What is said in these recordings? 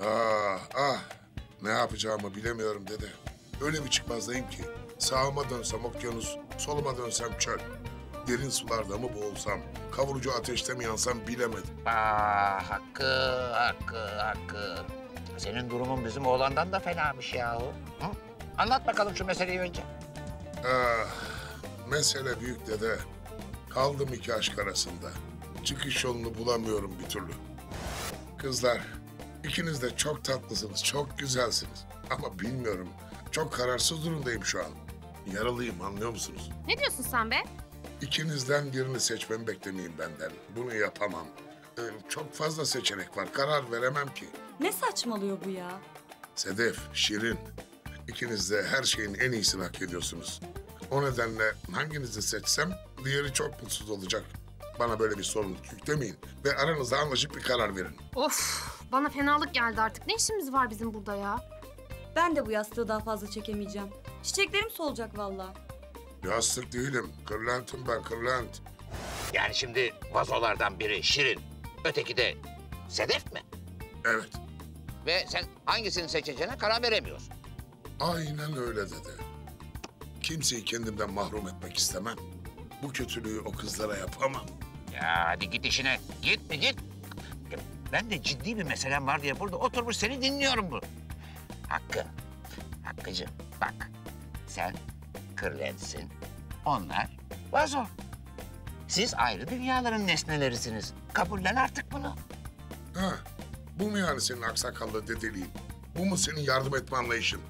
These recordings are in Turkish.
Ah ah ne yapacağımı bilemiyorum dede. Öyle bir çıkmazdayım ki sağıma dönsem okyanus, soluma dönsem çöl. Derin sularda mı boğulsam, kavurucu ateşte mi yansam bilemedim. Aa, Hakkı, Hakkı, Hakkı. Senin durumun bizim oğlandan da fenamış yahu. Hı? Anlat bakalım şu meseleyi önce. Ah mesele büyük dede. Kaldım iki aşk arasında. Çıkış yolunu bulamıyorum bir türlü. Kızlar ikiniz de çok tatlısınız, çok güzelsiniz. Ama bilmiyorum, çok kararsız durumdayım şu an. Yaralıyım anlıyor musunuz? Ne diyorsun sen be? İkinizden birini seçmemi beklemeyin benden. Bunu yapamam. Ee, çok fazla seçenek var. Karar veremem ki. Ne saçmalıyor bu ya? Sedef, Şirin. ikiniz de her şeyin en iyisini hak ediyorsunuz. O nedenle hanginizi seçsem diğeri çok mutsuz olacak. Bana böyle bir sorumluluk yüklemeyin ve aranızda anlaşıp bir karar verin. Of bana fenalık geldi artık. Ne işimiz var bizim burada ya? Ben de bu yastığı daha fazla çekemeyeceğim. Çiçeklerim solacak vallahi. Yastık değilim. Kırlentim ben, kırlent. Yani şimdi vazolardan biri Şirin, öteki de Sedef mi? Evet, Ve sen hangisini seçeceğine karar veremiyorsun. aynen öyle dedi. Kimseyi kendimden mahrum etmek istemem. Bu kötülüğü o kızlara yapamam. Ya hadi git işine. Git mi git. Ya Ben de ciddi bir meselem var diye burada oturmuş seni dinliyorum bu. Hakkı, Hakkıcığım bak. Sen kırlentsin, onlar vazo. Siz ayrı dünyaların nesnelerisiniz. Kabullen artık bunu. Ha, bu mu yani senin aksakallı dedeliğin? Bu mu senin yardım etme anlayışın?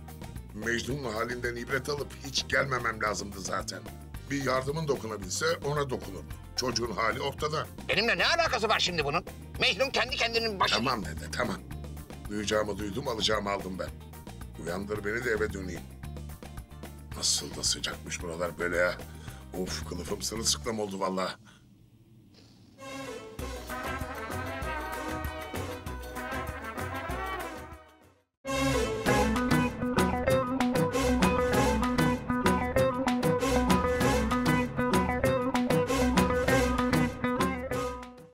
Mecnun'un halinden ibret alıp hiç gelmemem lazımdı zaten. Bir yardımın dokunabilse ona dokunurdu. Çocuğun hali ortada. Benimle ne alakası var şimdi bunun? Mecnun kendi kendinin başına... Tamam dede, tamam. Duyacağımı duydum, alacağımı aldım ben. Uyandır beni de eve döneyim. Nasıl da sıcakmış buralar böyle ya. Of kılıfım sırılsıklam oldu vallahi.